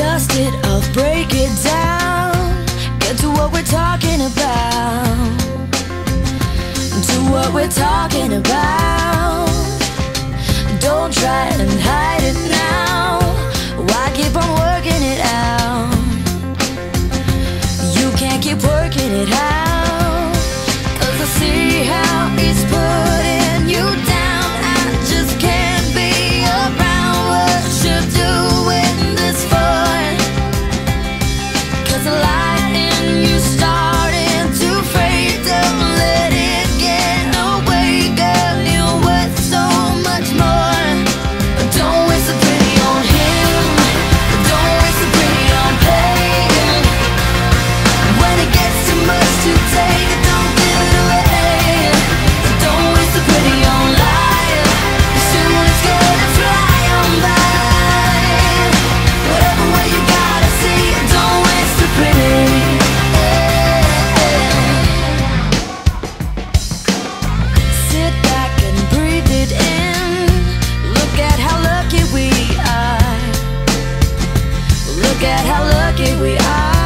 dust it off, break it down. Get to what we're talking about. To what we're talking about. Don't try and hide it now. Why keep on working it out? You can't keep working it out. Cause I see how forget how lucky we are.